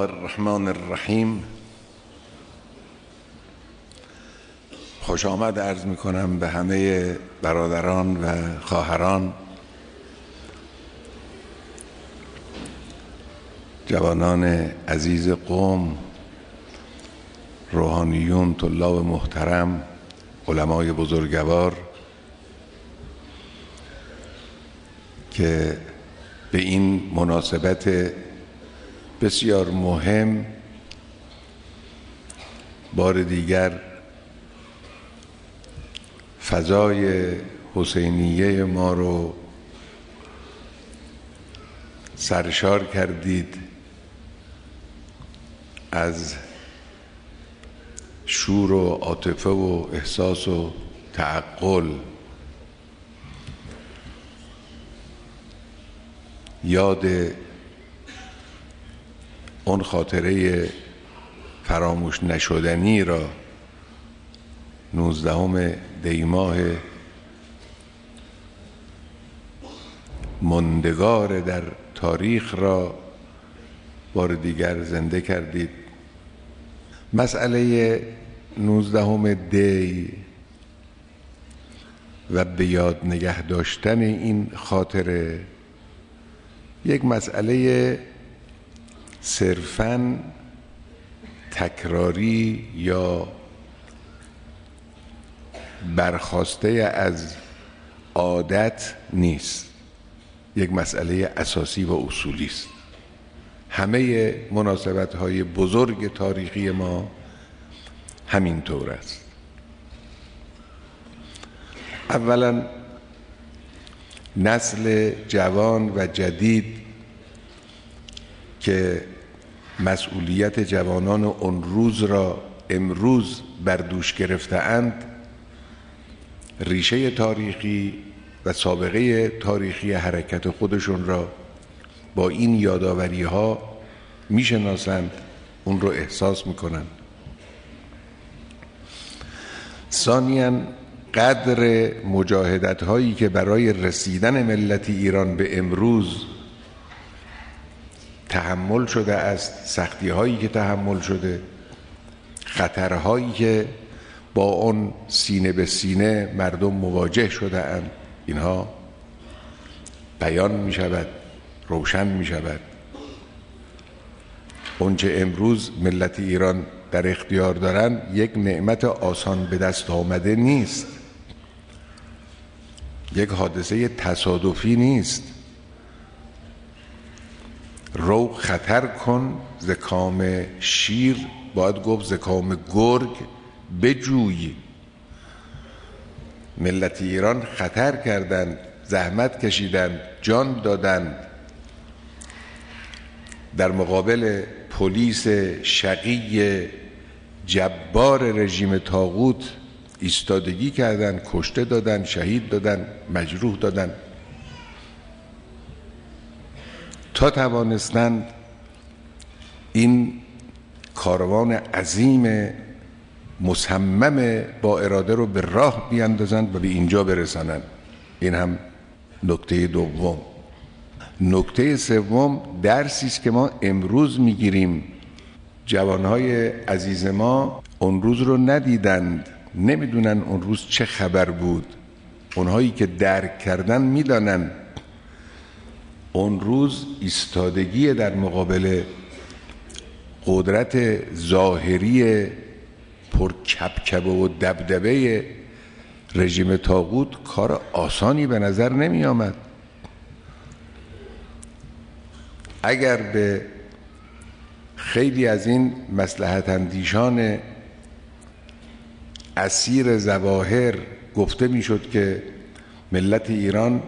الرحمن الرحیم. خوش آمد عرض می کنم به همه برادران و خواهران. جوانان عزیز قوم روحانیون طلاب محترم علمای بزرگوار که به این مناسبت بسیار مهم. بار دیگر فضای حسینیه ما رو سرشار کردید از شور و عاطفه و احساس و تعقل. یاد اون خاطره فراموش نشدنی را نوزدهم دیماه مندگار در تاریخ را بار دیگر زنده کردید. مسئله نوزدهم دی و به یاد نگه داشتن این خاطره یک مسئله صرفا تکراری یا برخواسته از عادت نیست. یک مسئله اساسی و اصولی است. همه مناسبت های بزرگ تاریخی ما همینطور است. اولا نسل جوان و جدید که مسئولیت جوانان اون روز را امروز بر دوش گرفته اند ریشه تاریخی و سابقه تاریخی حرکت خودشون را با این یاداوری ها می‌شناسند اون رو احساس می‌کنند. ثانیا قدر مجاهدت هایی که برای رسیدن ملت ایران به امروز تحمل شده است سختی هایی که تحمل شده خطرهایی که با اون سینه به سینه مردم مواجه شده اند. اینها بیان می شود روشن می شود. اونچه امروز ملت ایران در اختیار دارند یک نعمت آسان به دست آمده نیست. یک حادثه تصادفی نیست. رو خطر کن زکام شیر باید گفت زکام گرگ بجوی ملت ایران خطر کردند زحمت کشیدند جان دادند. در مقابل پلیس شقی جبار رژیم تاغوت ایستادگی کردند کشته دادن شهید دادن مجروح دادن تا توانستند این کاروان عظیم مصمم با اراده رو به راه بیاندازند و به اینجا برسانند. این هم نکته دوم. نکته سوم درسی است که ما امروز می‌گیریم. جوانهای عزیز ما اون روز رو ندیدند. نمی‌دونن اون روز چه خبر بود. اونهایی که درک کردن می‌دانند. اون روز ایستادگی در مقابل قدرت ظاهری پر کبکبه و دبدبه رژیم تاغوت کار آسانی به نظر نمی آمد. اگر به خیلی از این مسلحت اندیشان اسیر زواهر گفته می‌شد که ملت ایران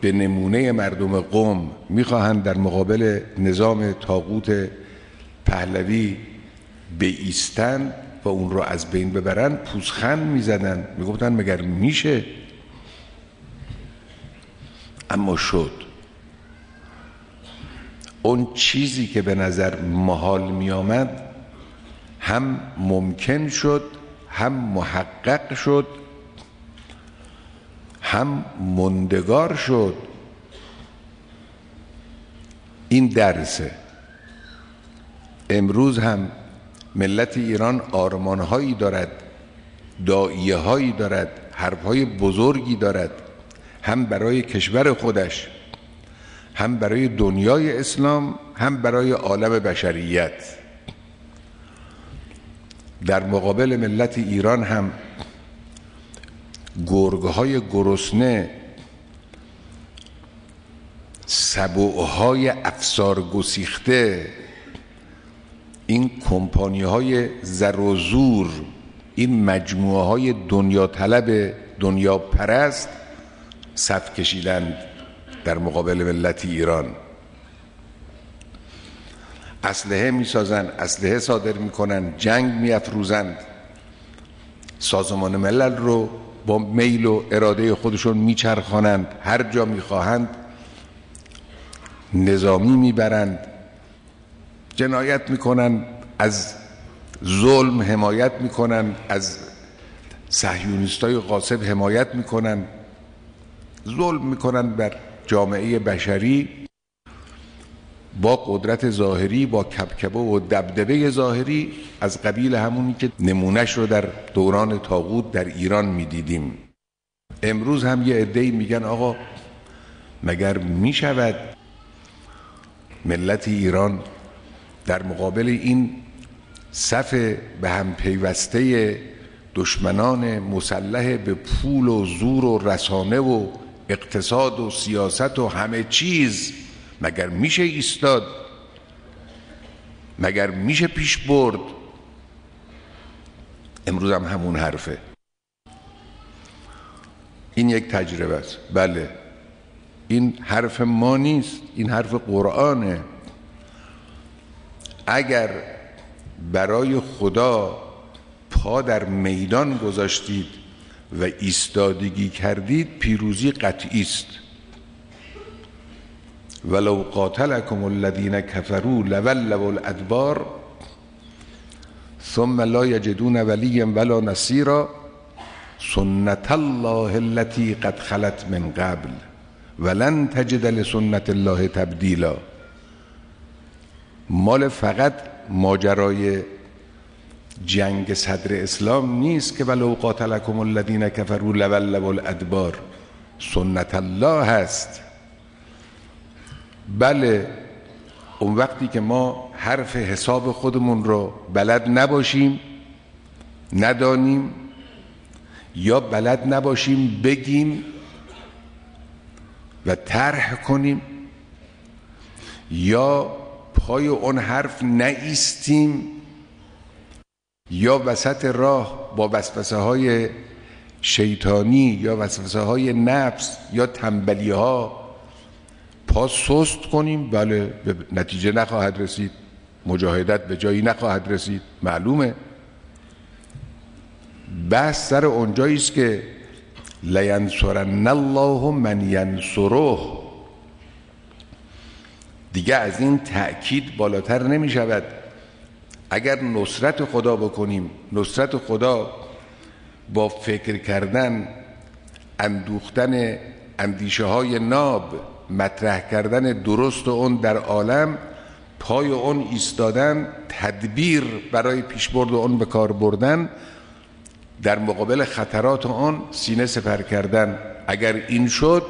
به نمونه مردم قوم می‌خواهند در مقابل نظام تاغوت پهلوی ایستن و اون رو از بین ببرن پوزخند می‌زدن. می‌گفتن مگر میشه؟ اما شد. اون چیزی که به نظر محال می آمد هم ممکن شد هم محقق شد هم مندگار شد. این درسه. امروز هم ملت ایران آرمانهایی دارد دائیه هایی دارد حرفهای بزرگی دارد هم برای کشور خودش هم برای دنیای اسلام هم برای عالم بشریت. در مقابل ملت ایران هم گرگهای گرسنه سبوهای افسار گسیخته این کمپانی های زر و زور این مجموعه های دنیا طلب دنیا پرست صف کشیدند در مقابل ملت ایران. اسلحه می‌سازند اسلحه صادر می‌کنند جنگ میافروزند. سازمان ملل رو با میل و اراده خودشون میچرخانند. هر جا می‌خواهند نظامی می‌برند. جنایت می‌کنند از ظلم حمایت می‌کنند از صهیونیستای غاصب حمایت می‌کنند ظلم می‌کنند بر جامعه بشری. با قدرت ظاهری با کبکبه و دبدبه ظاهری از قبیل همونی که نمونش رو در دوران تاغوت در ایران می‌دیدیم. امروز هم یه عده‌ای میگن آقا مگر می‌شود ملت ایران در مقابل این صف به هم پیوسته دشمنان مسلح به پول و زور و رسانه و اقتصاد و سیاست و همه چیز مگر میشه ایستاد؟ مگر میشه پیش برد؟ امروز هم همون حرفه. این یک تجربه است. بله. این حرف ما نیست. این حرف قرآنه. اگر برای خدا پا در میدان گذاشتید و ایستادگی کردید پیروزی قطعی است. ولو قاتلکم الذین کفروا لولوا الادبار ثم لا یجدون ولیا ولا نصیرا سنت الله التي قد خلت من قبل ولن تجد لسنت الله تبدیلا. مال فقط ماجرای جنگ صدر اسلام نیست که ولو قاتلکم الذین کفروا لولوا الادبار. سنت الله هست بله اون وقتی که ما حرف حساب خودمون رو بلد نباشیم ندانیم یا بلد نباشیم بگیم و طرح کنیم یا پای اون حرف نایستیم یا وسط راه با وسوسه های شیطانی یا وسوسه های نفس یا تنبلی ها پا سست کنیم. بله به نتیجه نخواهد رسید. مجاهدت به جایی نخواهد رسید. معلومه. بحث سر اونجایی است که لینصرن الله من ینصره. دیگه از این تأکید بالاتر نمی شود اگر نصرت خدا بکنیم نصرت خدا با فکر کردن اندوختن اندیشه های ناب مطرح کردن درست اون در عالم پای اون ایستادن تدبیر برای پیشبرد اون به کار بردن در مقابل خطرات اون سینه سپر کردن. اگر این شد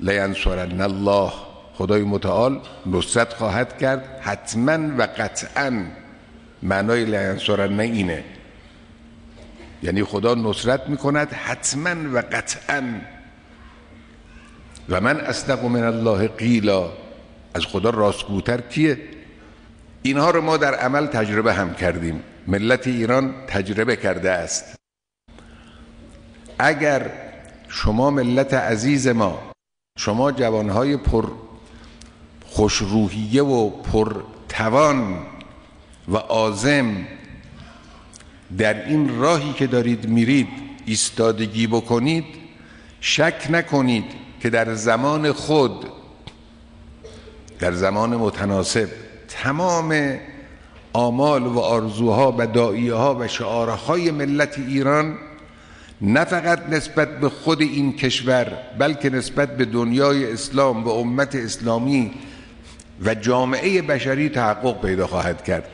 لینصرن الله. خدای متعال نصرت خواهد کرد حتما و قطعا معنای لینصرن اینه. یعنی خدا نصرت می‌کند حتما و قطعا و من اصدق من الله قیلا. از خدا راستگوتر کیه؟ اینها رو ما در عمل تجربه هم کردیم. ملت ایران تجربه کرده است. اگر شما ملت عزیز ما شما جوانهای پر خوشروحیه و پر توان و آزم در این راهی که دارید میرید ایستادگی بکنید شک نکنید که در زمان خود در زمان متناسب تمام آمال و آرزوها و دائیه و شعارهای ملت ایران نه فقط نسبت به خود این کشور بلکه نسبت به دنیای اسلام و امت اسلامی و جامعه بشری تحقق پیدا خواهد کرد.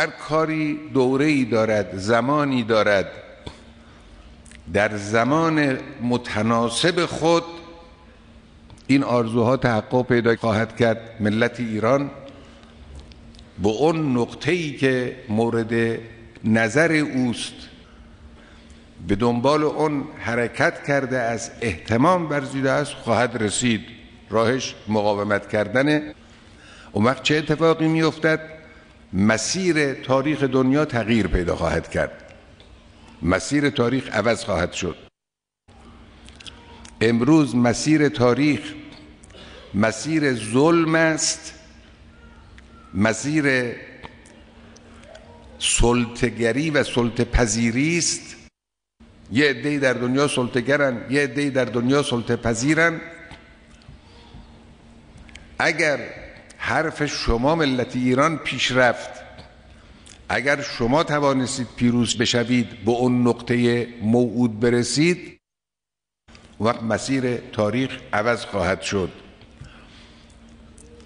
هر کاری دوره دارد زمانی دارد. در زمان متناسب خود این آرزوها تحقق پیدا خواهد کرد. ملت ایران به اون نقطه ای که مورد نظر اوست به دنبال اون حرکت کرده از احتمام برزیده است خواهد رسید. راهش مقاومت کردنه اون وقت چه اتفاقی میافتد؟ مسیر تاریخ دنیا تغییر پیدا خواهد کرد. مسیر تاریخ عوض خواهد شد. امروز مسیر تاریخ مسیر ظلم است. مسیر سلطگری و سلطه پذیری است. یه عده‌ای در دنیا سلطگرن یه عده‌ای در دنیا سلطه اگر حرف شما ملت ایران پیش رفت. اگر شما توانستید پیروز بشوید به اون نقطه موعود برسید وقت مسیر تاریخ عوض خواهد شد.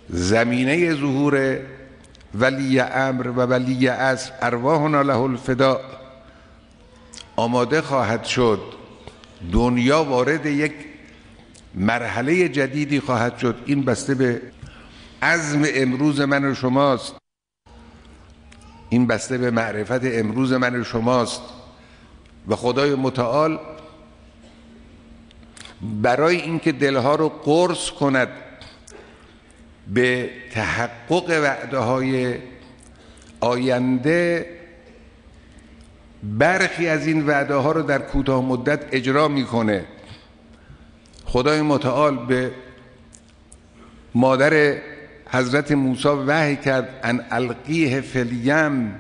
زمینه ظهور ولی امر و ولی از ارواحنا له الفدا آماده خواهد شد. دنیا وارد یک مرحله جدیدی خواهد شد. این بسته به عزم امروز من و شماست. این بسته به معرفت امروز من و شماست. و خدای متعال برای اینکه دلها رو قرص کند به تحقق وعده های آینده برخی از این وعده ها رو در کوتاه مدت اجرا می‌کنه. خدای متعال به مادر حضرت موسی وحی کرد ان القیه فلیم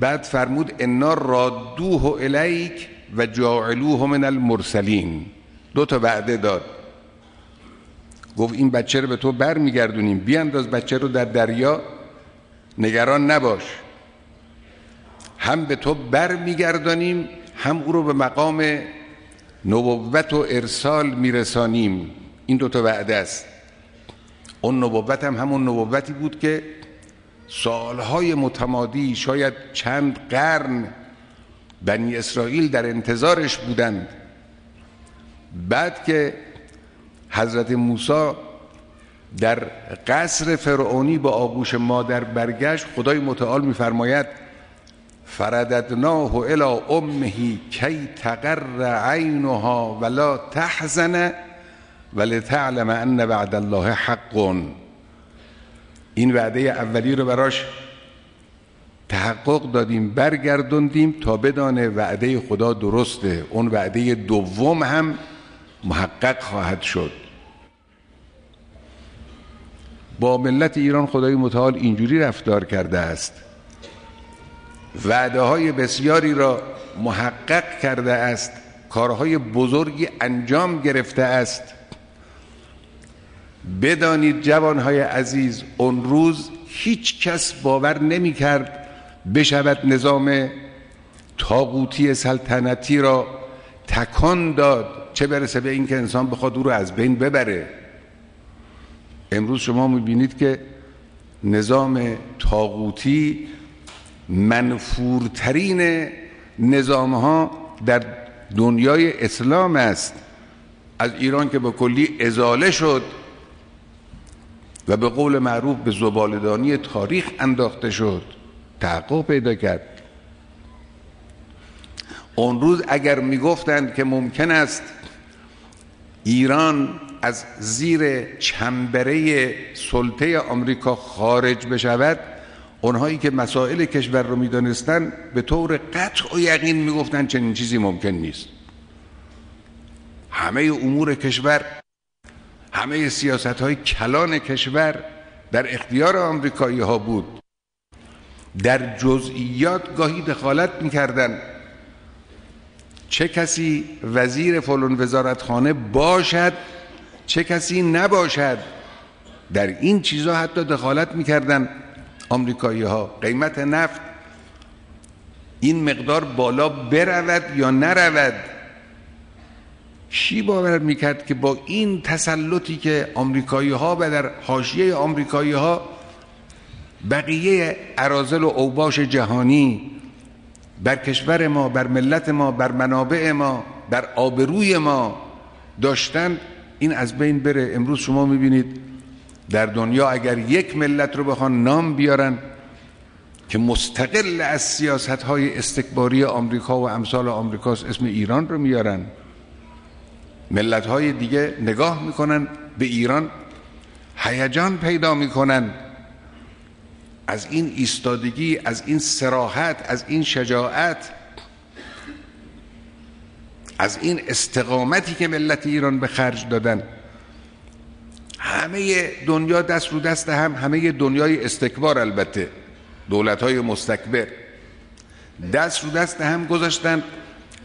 بعد فرمود انا رادوه الیک و جاعلوه من المرسلین. دو تا وعده داد. گفت این بچه رو به تو بر میگردونیم بیانداز بچه رو در دریا نگران نباش. هم به تو بر میگردانیم هم او رو به مقام نبوت و ارسال میرسانیم. این دو تا وعده است. اون نبوت هم همون نبوتی بود که سالهای متمادی شاید چند قرن بنی اسرائیل در انتظارش بودند. بعد که حضرت موسی در قصر فرعونی با آغوش مادر برگشت خدای متعال میفرماید فرددناه الى امه کی تقر عینها ولا تحزن ولتعلم ان وعد الله حق. این وعده اولی رو براش تحقق دادیم برگردوندیم تا بدانه وعده خدا درسته. اون وعده دوم هم محقق خواهد شد. با ملت ایران خدای متعال اینجوری رفتار کرده است. وعده های بسیاری را محقق کرده است. کارهای بزرگی انجام گرفته است. بدانید جوانهای عزیز اون روز هیچ کس باور نمی کرد بشود نظام تاقوتی سلطنتی را تکان داد. چه برسه به اینکه انسان بخواد او رو از بین ببره. امروز شما می‌بینید که نظام تاقوتی منفورترین نظام ها در دنیای اسلام است. از ایران که به کلی ازاله شد. و به قول معروف به زبالدانی تاریخ انداخته شد. تحقق پیدا کرد. اون روز اگر می‌گفتند که ممکن است ایران از زیر چنبره سلطه آمریکا خارج بشود اونهایی که مسائل کشور رو می‌دانستند به طور قطع و یقین می‌گفتند چنین چیزی ممکن نیست. همه امور کشور همه سیاست های کلان کشور در اختیار آمریکایی ها بود. در جزئیات گاهی دخالت می‌کردن. چه کسی وزیر فلون وزارتخانه باشد چه کسی نباشد در این چیزها حتی دخالت می‌کردن آمریکایی ها قیمت نفت این مقدار بالا برود یا نرود؟ کی باور می‌کرد که با این تسلطی که آمریکایی ها و در حاشیه آمریکایی ها بقیه ارازل و اوباش جهانی بر کشور ما بر ملت ما بر منابع ما بر آبروی ما داشتن این از بین بره. امروز شما می‌بینید در دنیا اگر یک ملت رو بخوان نام بیارن که مستقل از سیاست های استکباری آمریکا و امثال آمریکاست اسم ایران رو میارن. ملت های دیگه نگاه می‌کنن به ایران هیجان پیدا می‌کنن. از این ایستادگی از این سراحت از این شجاعت از این استقامتی که ملت ایران به خرج دادن. همه دنیا دست رو دست هم همه دنیای استکبار البته دولت های مستکبر. دست رو دست هم گذاشتن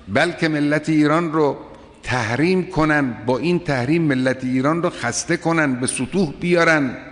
بلکه ملت ایران رو تحریم کنن با این تحریم ملت ایران رو خسته کنن به سطوح بیارن.